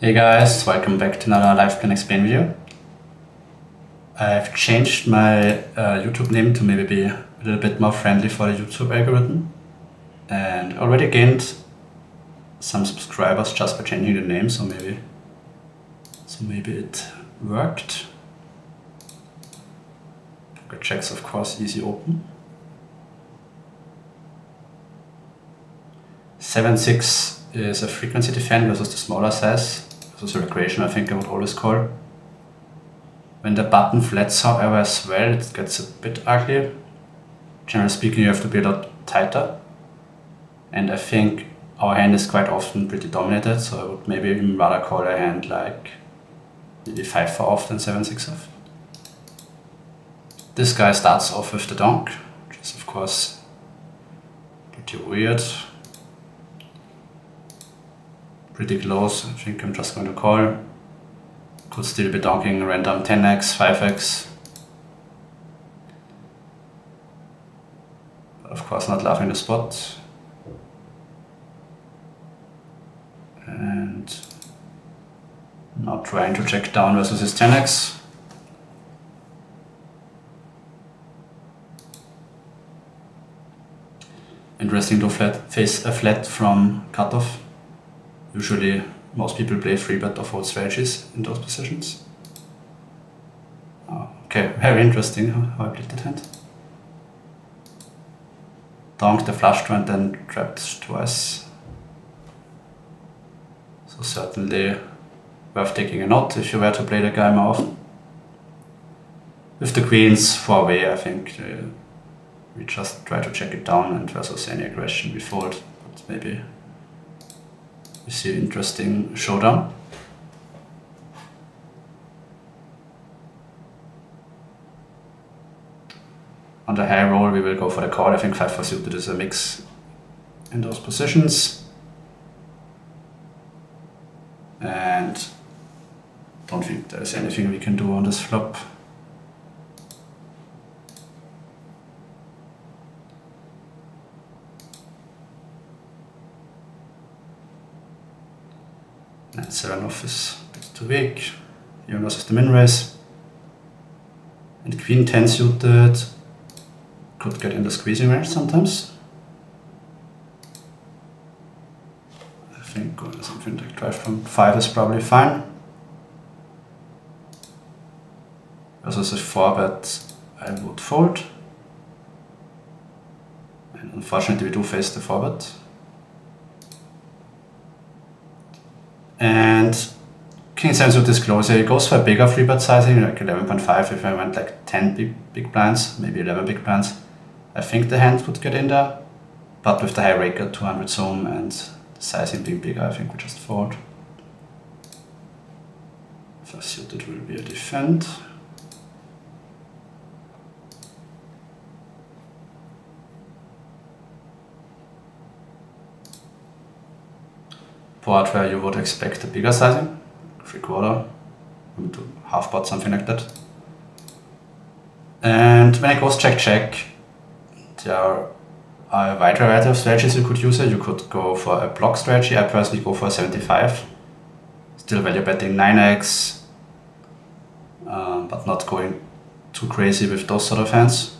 Hey guys, welcome back to another Live Plan Explain video. I've changed my uh, YouTube name to maybe be a little bit more friendly for the YouTube algorithm and already gained some subscribers just by changing the name, so maybe so maybe it worked. Pocket jacks of course easy open. 7.6 is a frequency defend versus the smaller size a recreation I think I would always call. When the button flats however as well it gets a bit ugly. Generally speaking you have to be a lot tighter and I think our hand is quite often pretty dominated so I would maybe even rather call a hand like maybe 5 for off than 7 6 off. This guy starts off with the donk, which is of course pretty weird pretty close. I think I'm just going to call. Could still be donking random 10x, 5x. But of course not loving the spot. And not trying to check down versus his 10x. Interesting to flat, face a flat from cutoff. Usually most people play 3-bet or fold strategies in those positions. Oh, okay, very interesting how I played that hand. Donk the flush draw and then trapped twice. So certainly worth taking a note if you were to play the guy more often. With the queens four way I think uh, we just try to check it down and versus any aggression we fold, but maybe see an interesting showdown. On the high roll we will go for the call. I think 5 for suited is a mix in those positions. And don't think there's anything we can do on this flop. And 7 off is too weak. Jonas is the min raise. And queen 10 suited could get in the squeezing range sometimes. I think something like drive from 5 is probably fine. Versus a 4 bet I would fold. And unfortunately we do face the 4 bet. And King 7 suit is closer. It goes for a bigger 3-bet sizing, like 11.5 if I went like 10 big, big blinds, maybe 11 big blinds. I think the hand would get in there, but with the high rake at 200 zoom and the sizing being bigger, I think we just fold. First suited will be a defend. board where you would expect a bigger sizing, three quarter, to half pot, something like that. And when it goes check check, there are a wide variety of strategies you could use. You could go for a block strategy. I personally go for 75. Still value betting 9x, um, but not going too crazy with those sort of hands.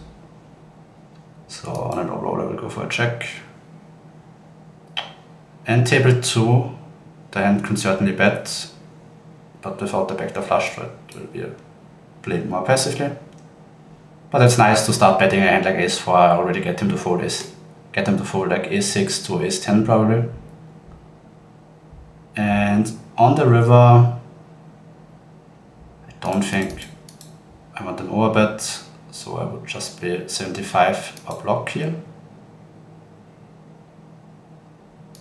So on a low roll I will go for a check. And table 2, the hand can certainly bet, but without the backdoor flush draw it will be played more passively. But it's nice to start betting a hand like ace-4, already get him to fold ace, get him to fold like ace-6 to ace-10 probably. And on the river, I don't think I want an overbet, so I would just play 75 or block here.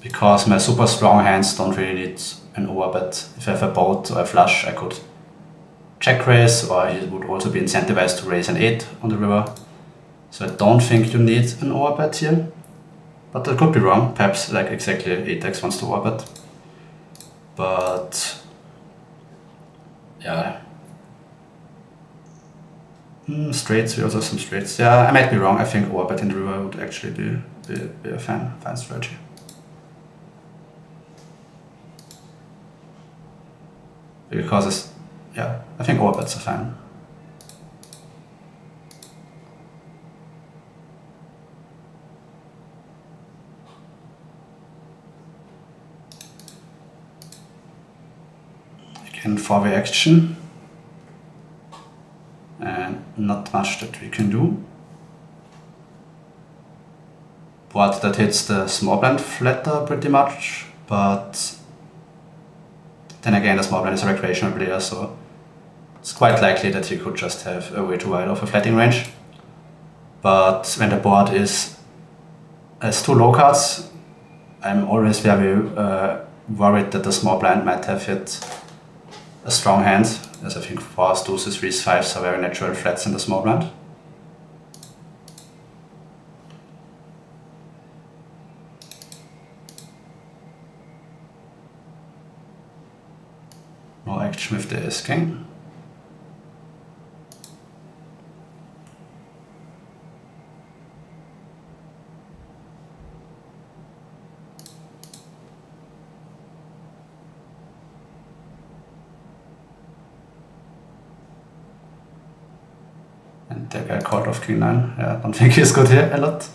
because my super strong hands don't really need an overbet. If I have a boat or a flush, I could check raise, or he would also be incentivized to raise an 8 on the river. So I don't think you need an overbet here. But that could be wrong, perhaps like exactly 8x wants to overbet. But yeah. Mm, straights, we also have some straights. Yeah, I might be wrong. I think overbet in the river would actually be, be, be a fine, fine strategy. Because yeah, I think all bets are fine. Again, 4 action and not much that we can do. But that hits the small blind flatter pretty much, but then again the small blind is a recreational player, so it's quite likely that he could just have a way too wide of a flatting range. But when the board is has two low cards, I'm always very uh, worried that the small blind might have hit a strong hand, as I think fours, deuces, threes, fives are very natural flats in the small blind. The ace. And the guy called off king 9. Yeah, I don't think he's good here a lot.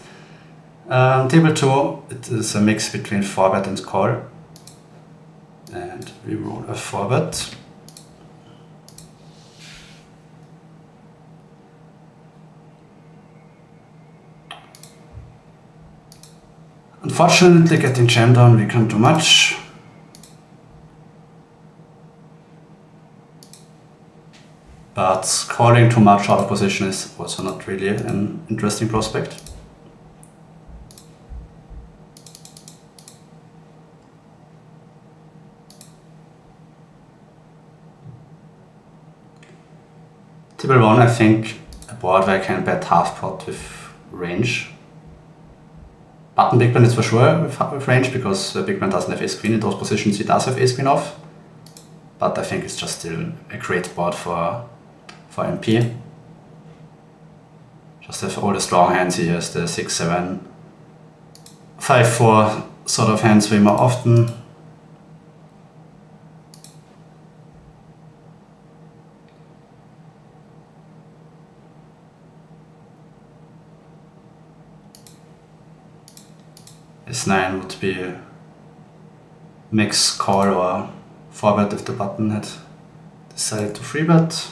Um, table 2, it is a mix between 4-bet and call. And we roll a 4-bet. Unfortunately, getting jammed down, we can't do much. But calling too much out of position is also not really an interesting prospect. Table 1, I think a board where I can bet half pot with range. Button big blind is for sure with, range because the big blind doesn't have ace queen in those positions he does have ace queen off. But I think it's just still a great board for for MP. Just have all the strong hands he has the 6, 7, 5, 4 sort of hands way more often. S9 would be mix call or 4 bet if the button had decided to 3 bet.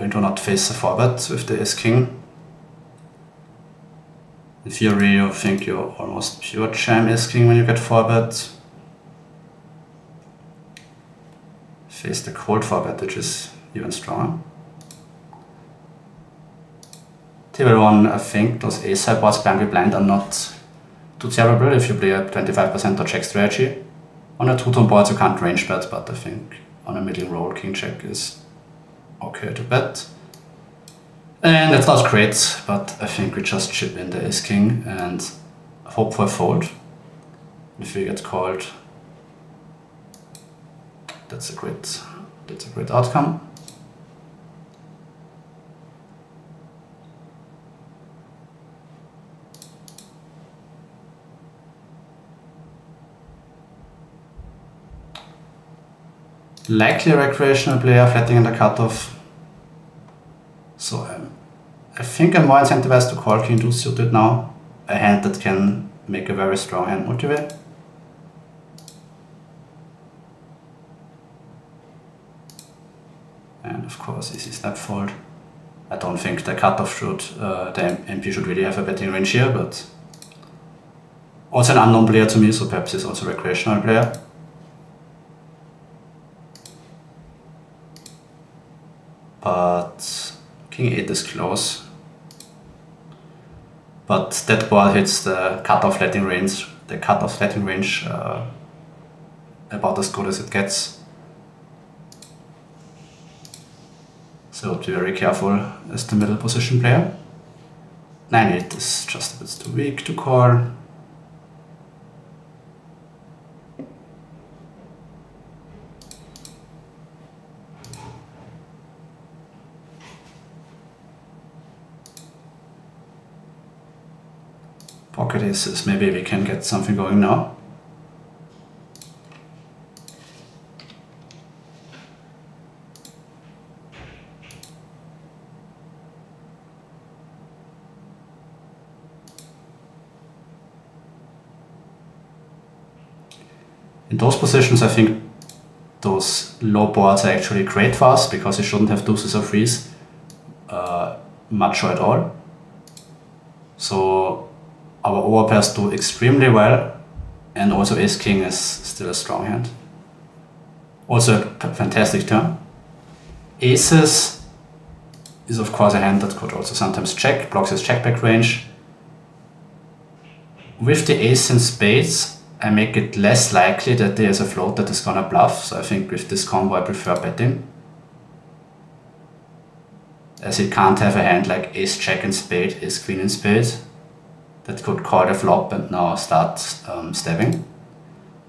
hoping to not face 4-bet with the ace-king. In theory, you think you're almost pure jam ace-king when you get 4-bet. Face the cold 4-bet, which is even stronger. Table 1, I think those ace-high boards blind blind are not too terrible if you play a 25% or check strategy. On a two-tone board you can't range bet, but I think on a middle roll king check is okay to bet. And that's not great, but I think we just chip in the ace king and hope for a fold. If we get called, that's a great, that's a great outcome. likely recreational player flatting in the cutoff. So um, I think I'm more incentivized to call king 2 suited now. A hand that can make a very strong hand motivate. And of course easy snap fold. I don't think the cutoff should, uh, the MP should really have a betting range here, but also an unknown player to me, so perhaps he's also a recreational player. but king 8 is close. But that ball hits the cutoff letting range, the cutoff letting range uh, about as good as it gets. So be very careful as the middle position player. 9-8 is just a bit too weak to call. Pocket aces, maybe we can get something going now. In those positions, I think those low boards are actually great for us because you shouldn't have deuces or threes uh, much at all. So our overpairs do extremely well and also ace king is still a strong hand. Also a fantastic turn. Aces is of course a hand that could also sometimes check, blocks his check back range. With the ace and spades, I make it less likely that there's a float that is gonna bluff, so I think with this combo I prefer betting. As it can't have a hand like ace jack and spade, ace queen and spade, that could call the flop and now start um, stabbing.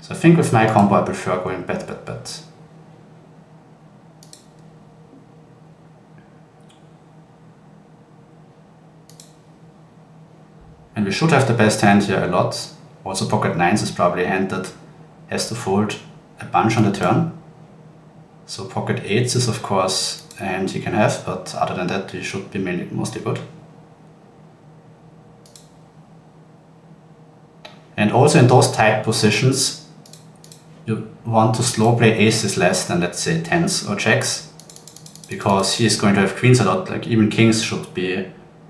So I think with my combo I prefer going bet, bet, bet. And we should have the best hand here a lot. Also pocket nines is probably a hand that has to fold a bunch on the turn. So pocket eights is of course a hand you can have, but other than that you should be mainly, mostly good. And also in those tight positions, you want to slow play aces less than let's say tens or jacks, because he is going to have queens a lot, like even kings should be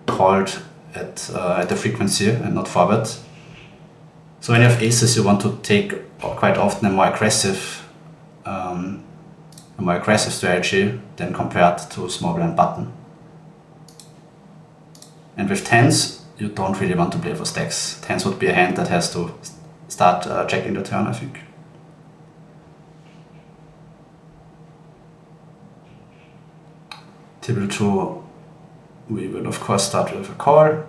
called at, uh, at the frequency and not 4-bet. So when you have aces, you want to take quite often a more aggressive, um, a more aggressive strategy than compared to small blind button. And with tens, you don't really want to play for stacks. Tens would be a hand that has to start uh, checking the turn, I think. Table 2, we will of course start with a call.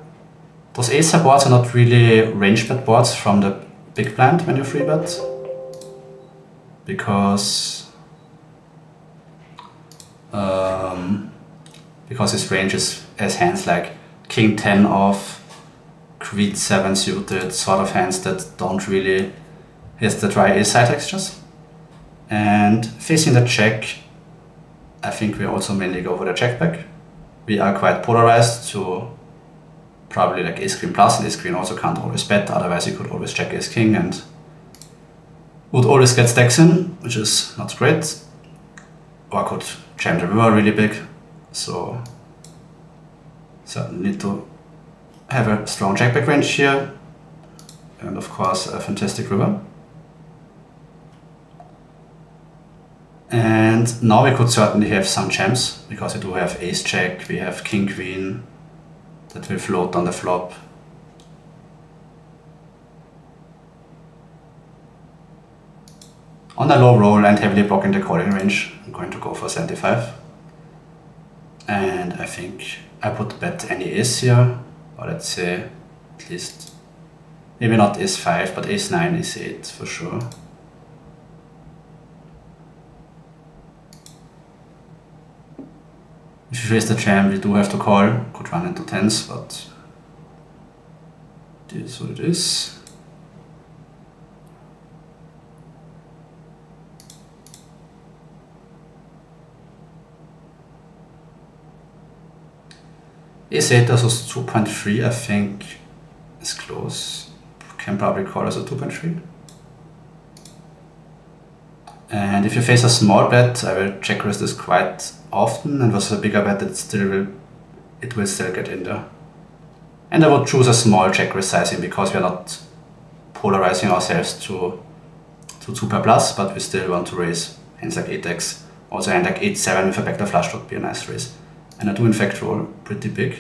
Those ace boards are not really range bet boards from the big blind when you 3-bet. Because um, because his range is as hands like king 10 off, queen 7 suited, sort of hands that don't really hit the dry ace side textures. And facing the check, I think we also mainly go for the check back. We are quite polarized to probably like ace queen plus and ace queen also can't always bet, otherwise you could always check ace king and would always get stacks in, which is not great. Or could jam the river really big, so certainly need to have a strong checkback range here, and of course a fantastic river. And now we could certainly have some jams, because we do have ace jack, we have king queen, that will float on the flop. On a low roll and heavily blocking the calling range, I'm going to go for 75. And I think I would bet any ace here, or let's say at least, maybe not s5, but ace 9, ace 8 for sure. If you face the jam, we do have to call. Could run into tens, but it is what it is. Ace8 was 2.3, I think is close. Can probably call as a 2.3. And if you face a small bet, I will check raise this quite often, and versus a bigger bet, it still will, it will still get in there. And I would choose a small check raise sizing because we are not polarizing ourselves to to 2 pair plus, but we still want to raise hands like 8x. Also hand like 8-7 with a backdoor flush would be a nice raise. And I do in fact roll pretty big.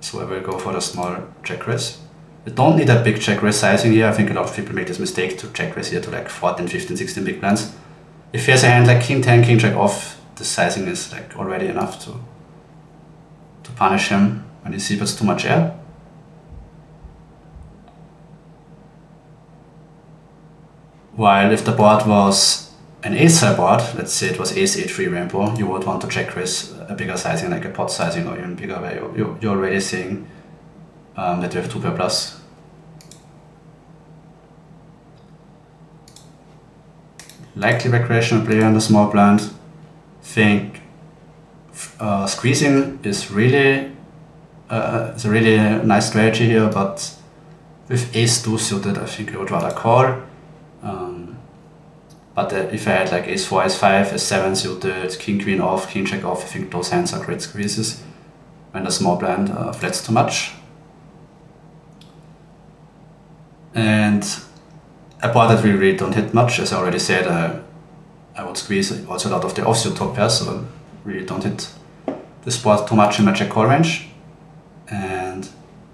So I will go for the small check raise. You don't need a big check raise sizing here. I think a lot of people make this mistake to check raise here to like 14, 15, 16 big blinds. If he has a hand like king 10, king jack off, the sizing is like already enough to to punish him when he sees too much air. While if the board was an high board, let's say it was ace 8 3 rainbow, you would want to check raise a bigger sizing like a pot sizing or even bigger where you, you, are already seeing um, that you have 2 pair plus. Likely recreational player in the small blind. Think uh, squeezing is really uh, it's a really nice strategy here, but with ace 2 suited, I think I would rather call. But uh, if I had like ace 4, ace 5, ace 7 suited, king queen off, king jack off, I think those hands are great squeezes when the small blind uh, flats too much. And a board that we really don't hit much, as I already said, uh, I would squeeze also a lot of the offsuit top pairs, so I really don't hit this board too much in my check call range. And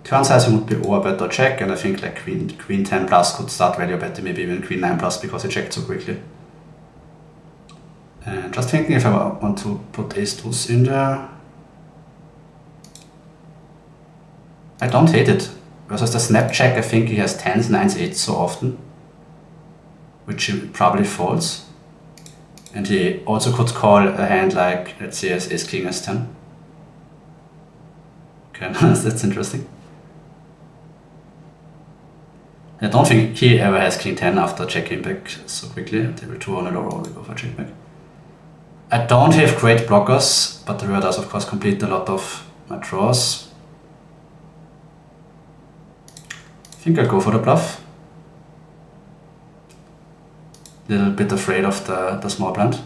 turn sizing would be overbet or check, and I think like queen queen 10 plus could start value betting, maybe even queen 9 plus because it checked so quickly. And just thinking if I want to put ace 2s in there. I don't hate it. Versus the snap check, I think he has 10s, 9s, 8s so often. Which he probably folds. And he also could call a hand like, let's say, as ace king as 10. Okay, that's interesting. I don't think he ever has king 10 after checking back so quickly. Table 2 on a low roll, we go for check back. I don't have great blockers, but the river does of course complete a lot of my draws. I think I'll go for the bluff. Little bit afraid of the, the small blind.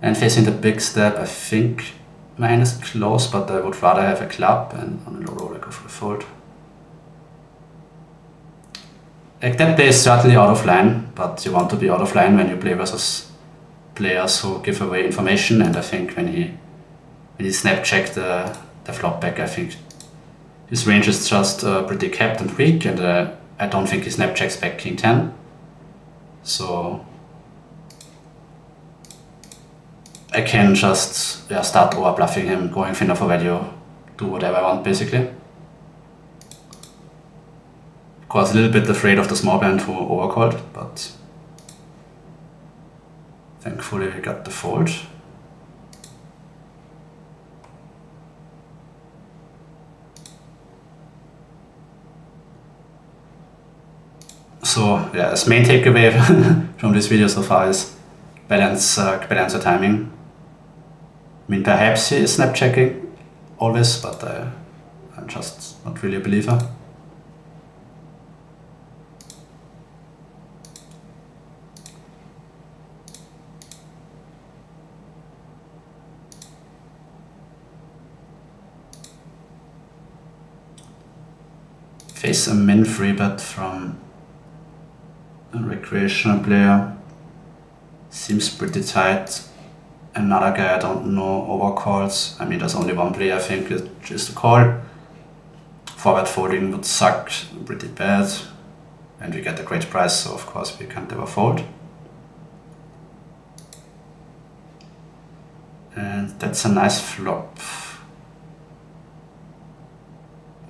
And facing the big step, I think Mine is close, but I would rather have a club and on a low roll I go for a fold. Play is certainly out of line, but you want to be out of line when you play versus players who give away information and I think when he when he snap checked the, the flop back I think his range is just uh, pretty capped and weak and uh, I don't think he snap checks back king 10. So I can just yeah, start over bluffing him, going thinner for value, do whatever I want basically. Of course, a little bit afraid of the small blind who overcalled, but thankfully we got the fold. So yeah, as main takeaway from this video so far is balance uh, balance the timing. I mean, perhaps he is snap checking always, but uh, I'm just not really a believer. Face a min 3-bet from a recreational player. Seems pretty tight another guy I don't know overcalls. I mean, there's only one player I think which is the call. 4-bet folding would suck pretty bad, and we get a great price, so of course we can't ever fold. And that's a nice flop.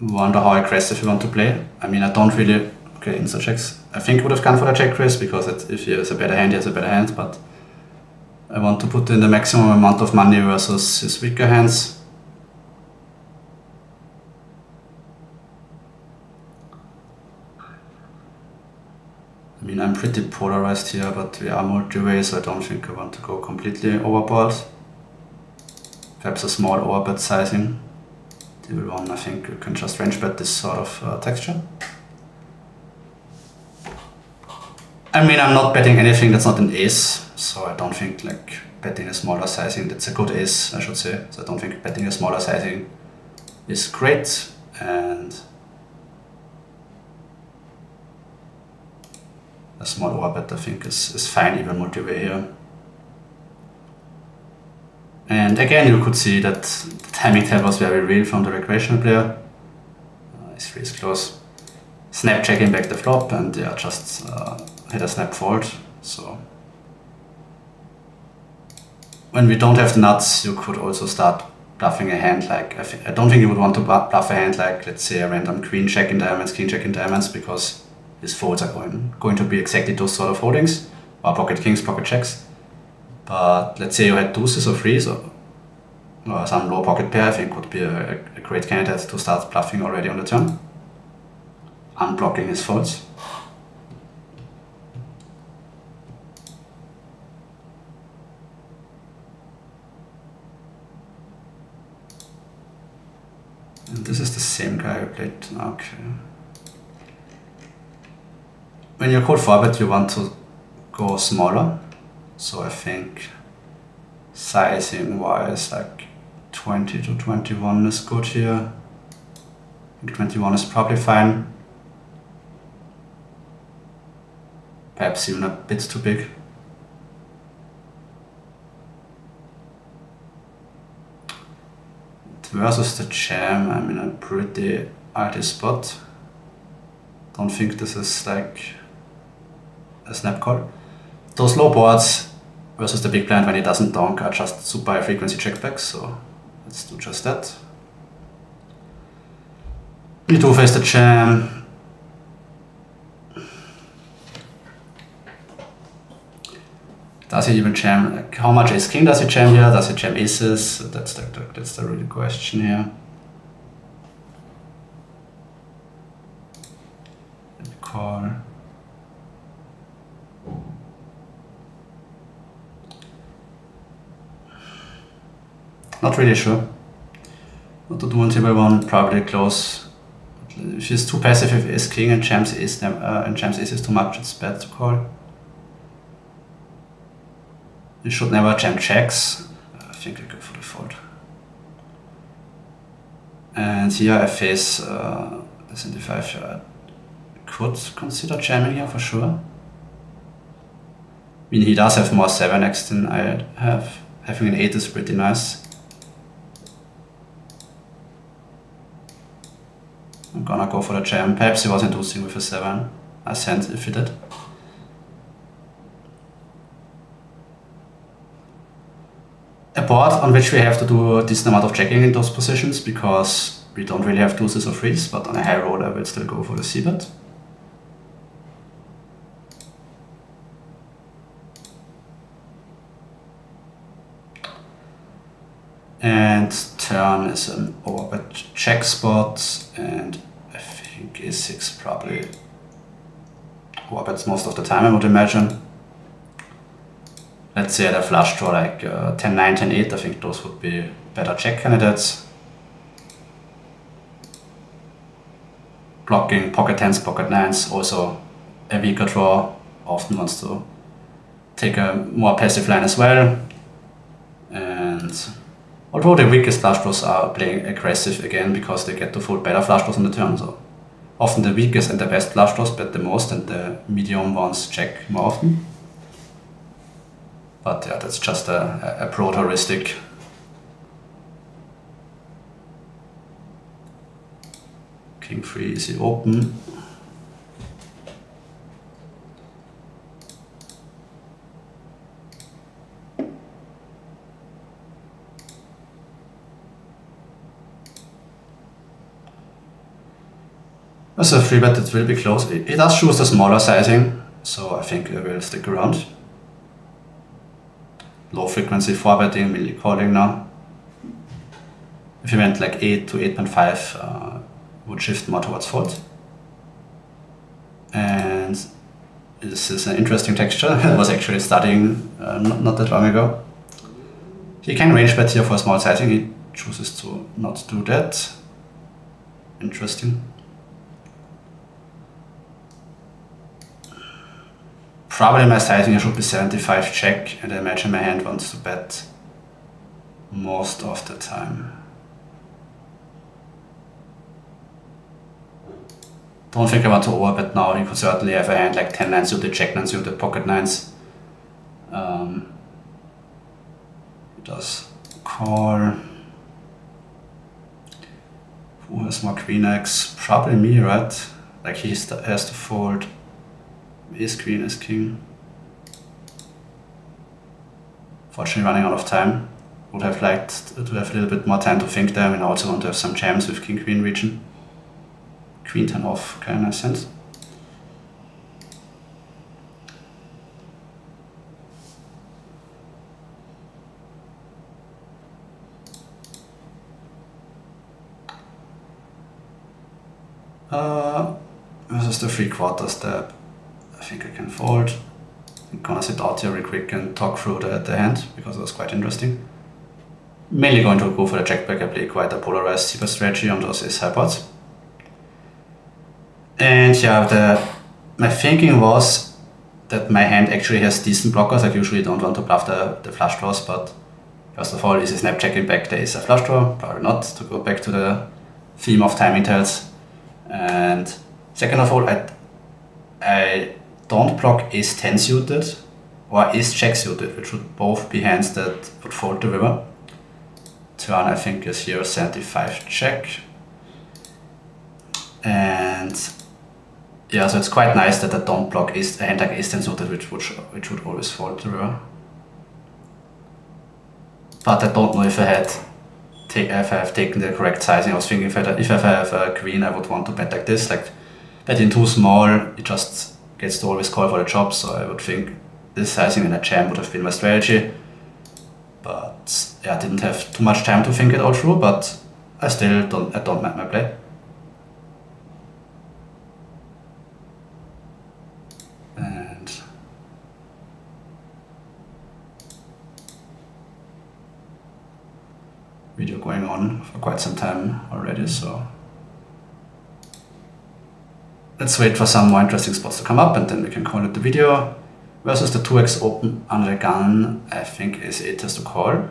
Wonder how aggressive you want to play. I mean, I don't really. Okay, insta checks. I think would have gone for the check raise because it, if he has a better hand, he has a better hand, but I want to put in the maximum amount of money versus his weaker hands. I mean, I'm pretty polarized here, but we are multi-way, so I don't think I want to go completely overboard. Perhaps a small overbet sizing. 1, I think you can just range bet this sort of uh, texture. I mean, I'm not betting anything that's not an ace, so I don't think like betting a smaller sizing, that's a good ace, I should say. So I don't think betting a smaller sizing is great, and a small overbet I think is, is fine even multi-way here. And again, you could see that the timing tab was very real from the recreational player. Uh, his freeze close. Snap checking back the flop and yeah, just uh, hit a snap fold. So when we don't have the nuts, you could also start bluffing a hand like, I, I don't think you would want to bluff a hand like, let's say a random queen jack in diamonds, king jack in diamonds, because his folds are going, going to be exactly those sort of holdings, or pocket kings, pocket jacks. But let's say you had deuces or threes, or, or some low pocket pair, I think would be a, a great candidate to start bluffing already on the turn, unblocking his folds. And this is the same guy who played, okay. When you call 4-bet, you want to go smaller. So I think sizing wise, like 20 to 21 is good here. I think 21 is probably fine. Perhaps even a bit too big. versus the jam, I'm in a pretty ideal spot. Don't think this is like a snap call. Those low boards versus the big blind when he doesn't donk are just super high frequency checkbacks, so let's do just that. We do face the jam. Does he even jam? Like, how much ace king does he jam here? Does he jam aces? That's the, that's the real question here. Call. Not really sure. What to do on table one? Probably close. If he's too passive, if ace king and jams ace uh, and ace is too much, it's bad to call. You should never jam jacks. I think I go for the fold. And here I face uh, S&D5. I could consider jamming here for sure. I mean, he does have more 7x than I have. Having an 8 is pretty nice. I'm gonna go for the jam. Perhaps he was inducing with a 7. I sent if he did. a board on which we have to do a decent amount of checking in those positions because we don't really have deuces or threes, but on a high roll I will still go for the c-bet. And turn is an overbet check spot, and I think a6 probably overbets most of the time, I would imagine. Let's say a flush draw like uh, 10 9 10 8 I think those would be better check candidates. Blocking pocket 10s pocket 9s also a weaker draw often wants to take a more passive line as well. And although the weakest flush draws are playing aggressive again because they get to fold better flush draws on the turn so often the weakest and the best flush draws bet the most and the medium ones check more often but yeah, that's just a, a broad heuristic. King 3 is open. As a 3-bet, it will be close. It, it does choose the smaller sizing, so I think it will stick around low frequency 4 betting, mainly calling now. If you went like 8 to 8.5, uh, would shift more towards fold. And this is an interesting texture. I was actually studying uh, not, not that long ago. He can range bet here for a small sizing. He chooses to not do that. Interesting. probably my sizing, I should be 75 check, and I imagine my hand wants to bet most of the time. Don't think I want to overbet now. You could certainly have a hand like 10 9 the check nines, 9 the pocket 9s. Um, call. Who has more queen x? Probably me, right? Like he has to fold his queen, his king. Fortunately running out of time. Would have liked to have a little bit more time to think there. I also want to have some jams with king-queen region. Queen 10 off, okay, nice sense. Uh, this is the three quarter step. I think I can fold. I'm gonna sit out here real quick and talk through the, the hand because it was quite interesting. Mainly going to go for the check back. I play quite a polarized c strategy on those ace high boards. And yeah, the my thinking was that my hand actually has decent blockers. I usually don't want to bluff the, the flush draws, but first of all, is a snap checking back there is a flush draw? Probably not, to go back to the theme of timing tells. And second of all, I, I don't block ace 10 suited or ace jack suited, which would both be hands that would fold the river. Turn, I think, is here 75 check. And yeah, so it's quite nice that I don't block ace, a hand like ace 10 suited, which would, which would always fold the river. But I don't know if I had take, if I have taken the correct sizing. I was thinking if I, if I have a queen, I would want to bet like this, like betting too small, it just gets to always call for the job, So I would think this sizing in a jam would have been my strategy. But yeah, I didn't have too much time to think it all through, but I still don't, I don't mind my play. And video going on for quite some time already, so let's wait for some more interesting spots to come up and then we can call it the video. Versus the 2x open under the gun, I think is it has to call.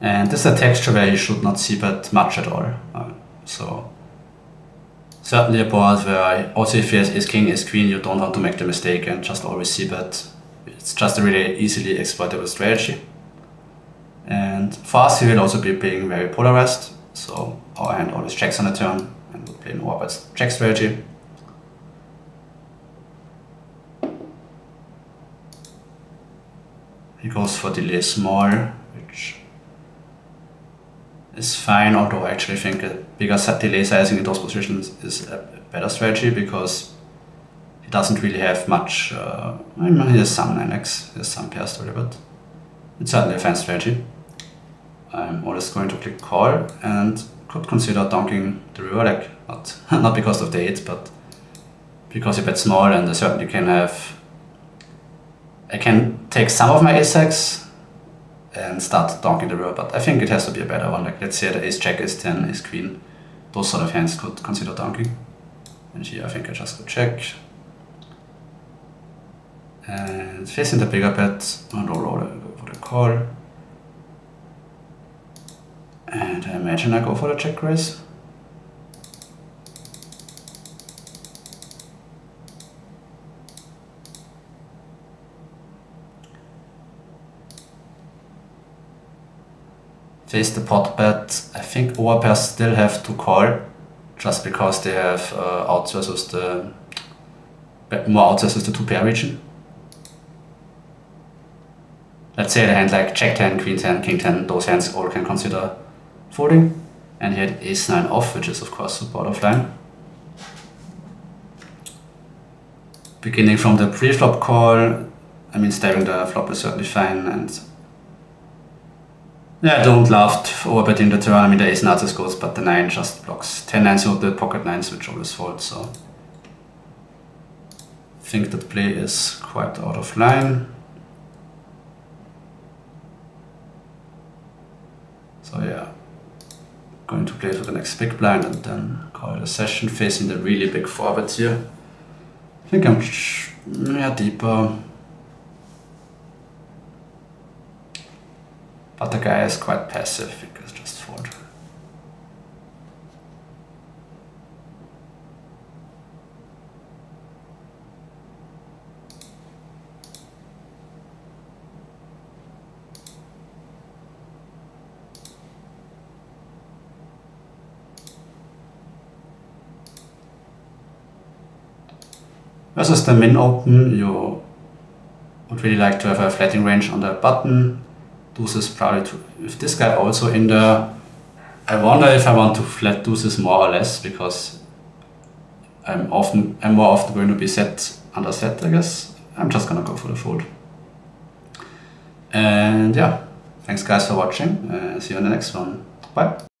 And this is a texture where you should not c-bet much at all. Uh, so certainly a board where also if has ace king, ace queen, you don't want to make the mistake and just always c-bet. It's just a really easily exploitable strategy. And us, he will also be playing very polarized. So our hand always checks on the turn and we'll play an overbet check strategy. He goes for delay small, which is fine, although I actually think a bigger set delay sizing in those positions is a better strategy because he doesn't really have much, uh, I mean, he has some 9x, he has some pair story, but it's certainly a fine strategy. I'm always going to click call and could consider donking the river, like not, not because of the 8, but because he bet small and I certainly can have, I can take some of my ace and start donking the river, but I think it has to be a better one. Like let's say the ace jack, ace 10, ace queen, those sort of hands could consider donking. And here I think I just go check. And facing the bigger bet, and roll over for the call. And I imagine I go for the check raise. face the pot bet. I think overpairs still have to call just because they have uh, outs versus the more outs versus the two pair region. Let's say the hand like jack 10, Queen 10, King 10, those hands all can consider folding. And he had Ace 9 off, which is of course support offline. Beginning from the pre-flop call, I mean staring the flop is certainly fine and yeah, I don't love overbetting the turn. I mean, the ace as good, but the 9 just blocks 10 9 so the pocket 9s which always fold, so. I think that play is quite out of line. So yeah, going to play for the next big blind and then call it a session facing the really big 4-bet here. I think I'm yeah, deeper. But the guy is quite passive because just fold. Versus the min open, you would really like to have a flatting range on the button. Deuces probably, to, if this guy also in there, I wonder if I want to flat do this more or less because I'm often, I'm more often going to be set under set, I guess. I'm just gonna go for the fold. And yeah, thanks guys for watching. Uh, see you in the next one. Bye.